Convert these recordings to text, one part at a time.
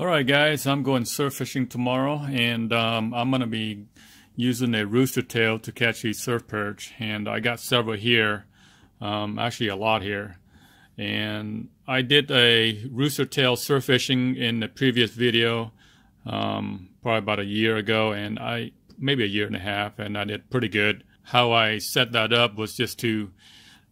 All right, guys, I'm going surf fishing tomorrow, and um, I'm going to be using a rooster tail to catch these surf perch. And I got several here, um, actually a lot here. And I did a rooster tail surf fishing in the previous video, um, probably about a year ago, and I maybe a year and a half, and I did pretty good. How I set that up was just to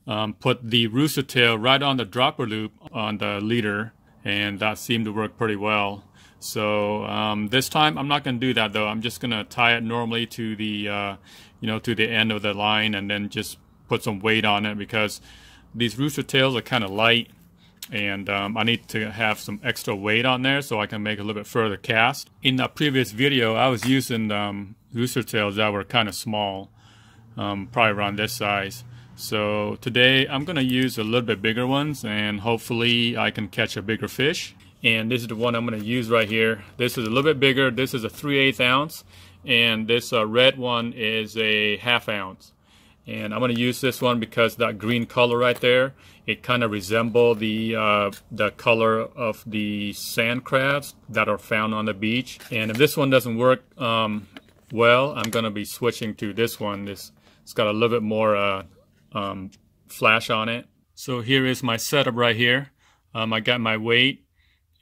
um, put the rooster tail right on the dropper loop on the leader and that seemed to work pretty well. So um, this time I'm not going to do that though. I'm just going to tie it normally to the, uh, you know, to the end of the line and then just put some weight on it because these rooster tails are kind of light and um, I need to have some extra weight on there so I can make a little bit further cast. In the previous video I was using um, rooster tails that were kind of small, um, probably around this size. So today I'm going to use a little bit bigger ones and hopefully I can catch a bigger fish. And this is the one I'm going to use right here. This is a little bit bigger. This is a 3 8 ounce and this uh, red one is a half ounce. And I'm to use this one because that green color right there, it kind of resemble the uh, the color of the sand crabs that are found on the beach. And if this one doesn't work um, well, I'm going to be switching to this one. This It's got a little bit more uh, um, flash on it. So here is my setup right here. Um, I got my weight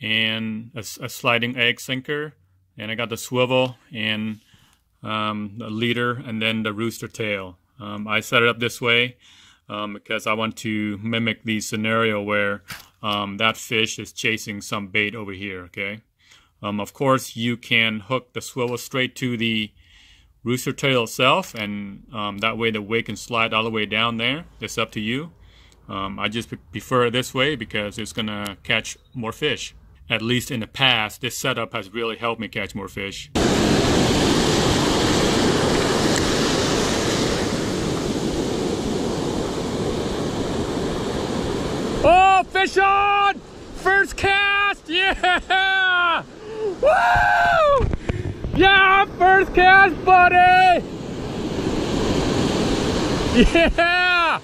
and a, a, sliding egg sinker and I got the swivel and um, the leader and then the rooster tail. Um, I set it up this way um, because I want to mimic the scenario where um, that fish is chasing some bait over here, okay? Of course, you can hook the swivel straight to the rooster tail itself and um, that way the weight can slide all the way down there it's up to you um, I just prefer it this way because it's gonna catch more fish at least in the past this setup has really helped me catch more fish Oh, fish on! First cast! Yeah! Woo! Yeah, first cast, buddy! Yeah!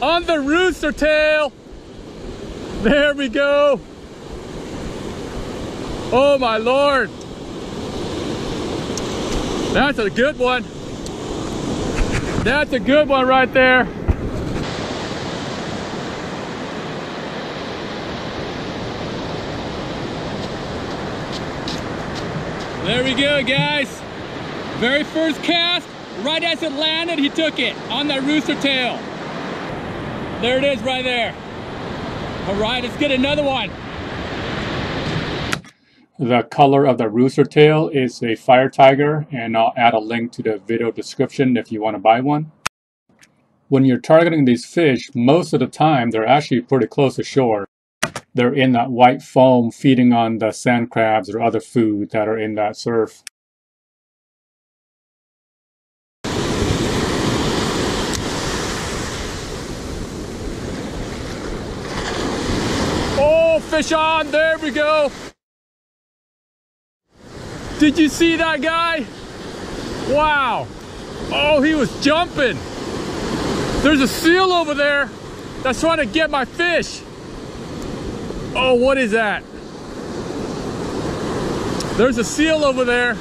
On the rooster tail! There we go! Oh my lord! That's a good one! That's a good one right there! There we go, guys. Very first cast, right as it landed, he took it on that rooster tail. There it is right there. All right, let's get another one. The color of the rooster tail is a fire tiger, and I'll add a link to the video description if you want to buy one. When you're targeting these fish, most of the time they're actually pretty close to shore they're in that white foam feeding on the sand crabs or other food that are in that surf. Oh, fish on, there we go. Did you see that guy? Wow. Oh, he was jumping. There's a seal over there that's trying to get my fish. Oh, what is that? There's a seal over there.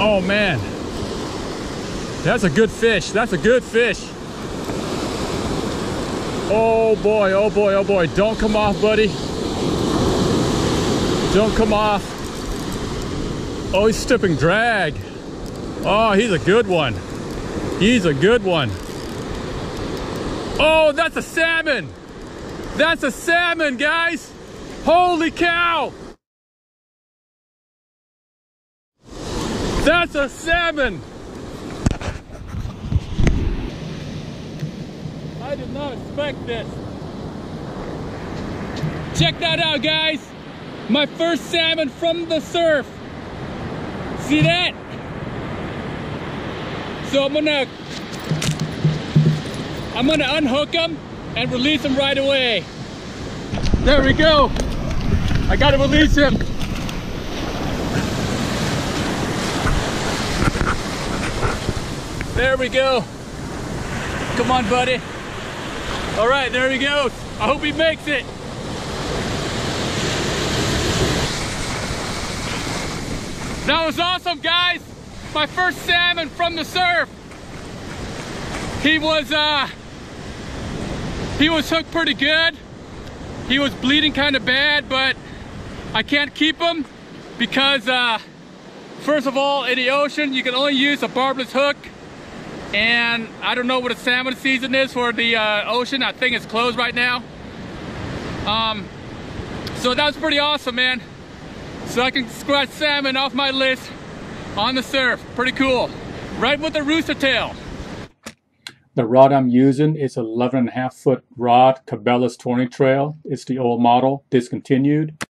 Oh man. That's a good fish. That's a good fish. Oh boy, oh boy, oh boy. Don't come off, buddy. Don't come off. Oh, he's stepping drag. Oh, he's a good one. He's a good one. Oh, that's a salmon. That's a salmon, guys. Holy cow. That's a salmon. I did not expect this. Check that out, guys. My first salmon from the surf. See that? So I'm gonna, I'm gonna unhook them and release him right away. There we go. I gotta release him. There we go. Come on, buddy. All right, there he goes. I hope he makes it. That was awesome, guys. My first salmon from the surf. He was, uh, he was hooked pretty good. He was bleeding kind of bad, but I can't keep him because, uh, first of all, in the ocean, you can only use a barbless hook. And I don't know what the salmon season is for the uh, ocean. I think it's closed right now. Um, so that was pretty awesome, man. So I can scratch salmon off my list on the surf. Pretty cool. Right with the rooster tail. The rod I'm using is 11 and a half foot rod, Cabela's Tourney Trail. It's the old model, discontinued.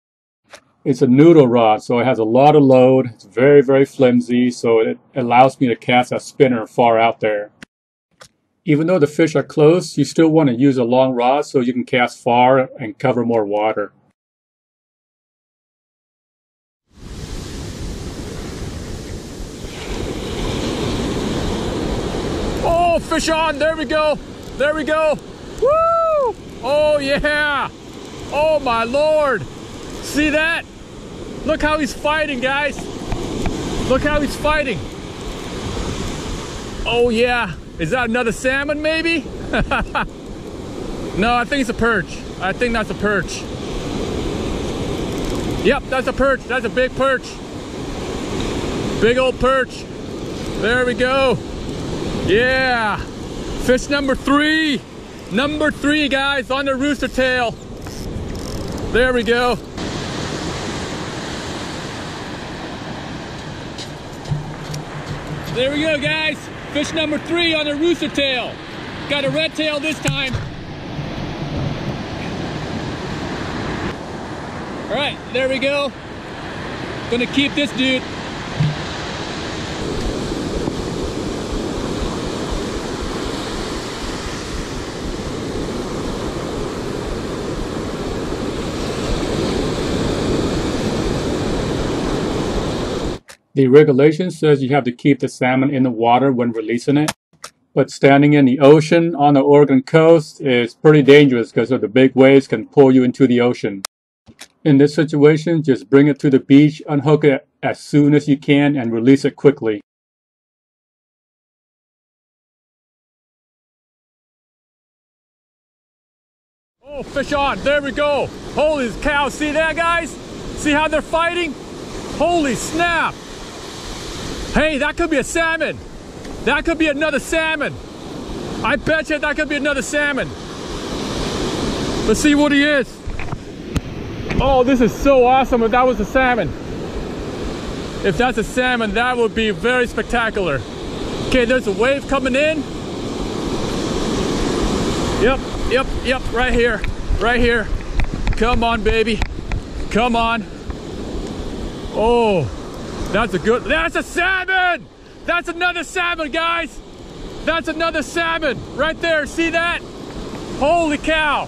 It's a noodle rod, so it has a lot of load. It's very, very flimsy, so it allows me to cast a spinner far out there. Even though the fish are close, you still want to use a long rod so you can cast far and cover more water. Oh, fish on. There we go. There we go. Woo! Oh, yeah. Oh, my Lord. See that? Look how he's fighting, guys. Look how he's fighting. Oh, yeah. Is that another salmon, maybe? no, I think it's a perch. I think that's a perch. Yep, that's a perch. That's a big perch. Big old perch. There we go. Yeah. Fish number three. Number three, guys, on the rooster tail. There we go. There we go, guys. Fish number three on the rooster tail. Got a red tail this time. All right, there we go. Gonna keep this dude. The regulation says you have to keep the salmon in the water when releasing it. But standing in the ocean on the Oregon coast is pretty dangerous because of the big waves can pull you into the ocean. In this situation, just bring it to the beach, unhook it as soon as you can, and release it quickly. Oh, fish on. There we go. Holy cow. See that, guys? See how they're fighting? Holy snap. Hey, that could be a salmon. That could be another salmon. I bet you that could be another salmon. Let's see what he is. Oh, this is so awesome if that was a salmon. If that's a salmon, that would be very spectacular. Okay, there's a wave coming in. Yep, yep, yep, right here, right here. Come on, baby. Come on. Oh, that's a good, that's a salmon! That's another salmon, guys! That's another salmon right there. See that? Holy cow.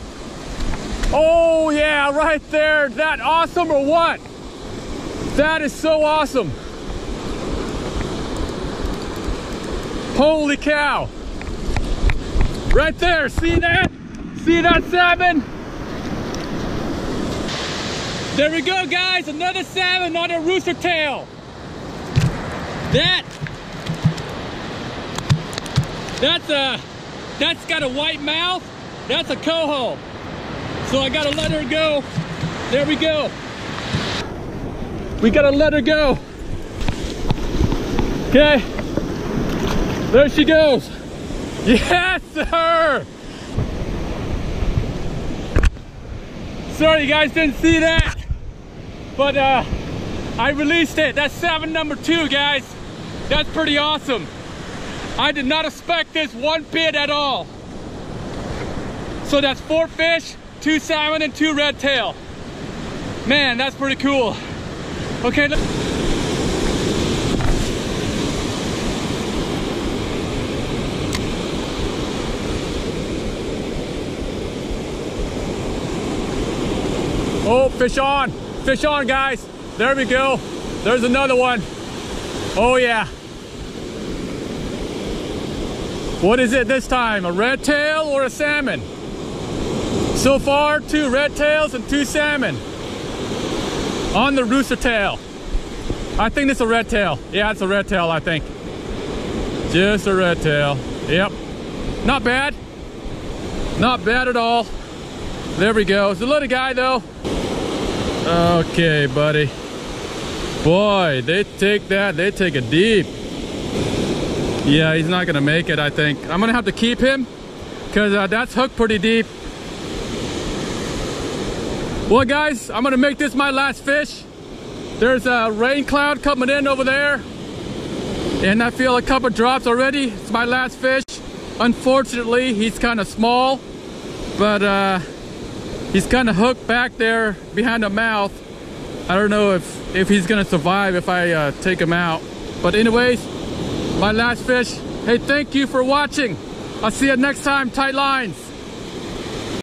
Oh, yeah, right there. That awesome or what? That is so awesome. Holy cow. Right there. See that? See that salmon? There we go, guys. Another salmon on a rooster tail. That that's a that's got a white mouth. That's a coho. So I gotta let her go. There we go. We gotta let her go. Okay. There she goes. Yes, sir. Sorry you guys didn't see that. But uh, I released it. That's salmon number two, guys. That's pretty awesome. I did not expect this one bit at all. So that's four fish, two salmon, and two red tail. Man, that's pretty cool. Okay. Oh, fish on. Fish on, guys. There we go. There's another one. Oh, yeah. What is it this time? A red tail or a salmon? So far, two red tails and two salmon on the rooster tail. I think it's a red tail. Yeah, it's a red tail, I think. Just a red tail. Yep. Not bad. Not bad at all. There we go. It's a little guy though. Okay, buddy. Boy, they take that, they take it deep. Yeah, he's not gonna make it, I think. I'm gonna have to keep him because uh, that's hooked pretty deep. Well, guys, I'm gonna make this my last fish. There's a rain cloud coming in over there. And I feel a couple drops already. It's my last fish. Unfortunately, he's kind of small, but uh, he's kind of hooked back there behind the mouth. I don't know if, if he's gonna survive if I uh, take him out. But anyways, my last fish. Hey, thank you for watching. I'll see you next time, tight lines.